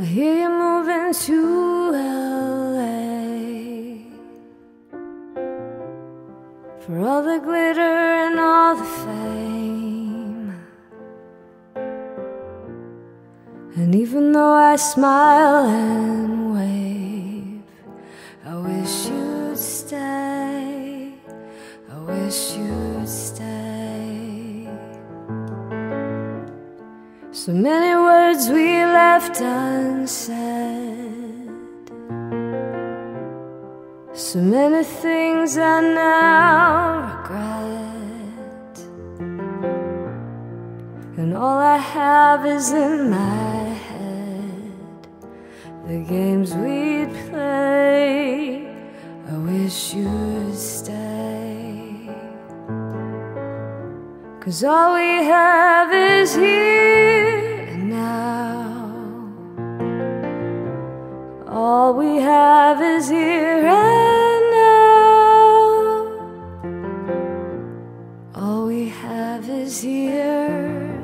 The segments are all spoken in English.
I hear you moving to LA for all the glitter and all the fame. And even though I smile and wave, I wish you'd stay. I wish you'd So many words we left unsaid. So many things I now regret. And all I have is in my head the games we'd play. I wish you'd stay. Cause all we have is here is here and now. All we have is here.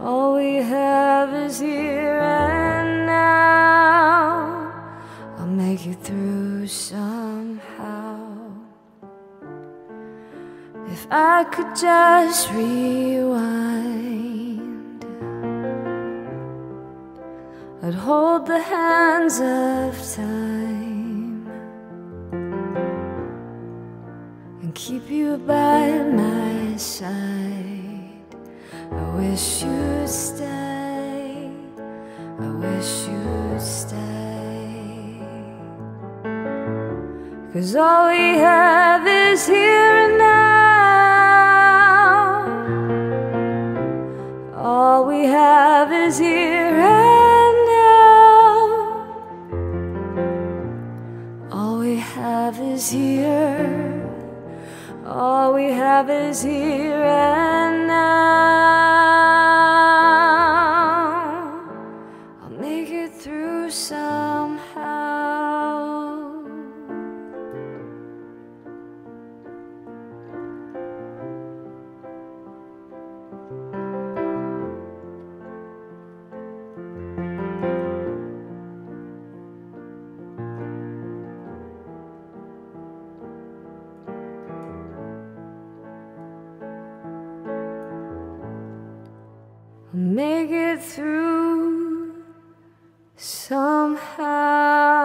All we have is here and now. I'll make it through somehow. If I could just rewind, I'd hold the hands of time keep you by my side. I wish you'd stay. I wish you'd stay. Cause all we have is here and now. All we have is here and now. All we have is here. All we have is here and now. Make it through somehow.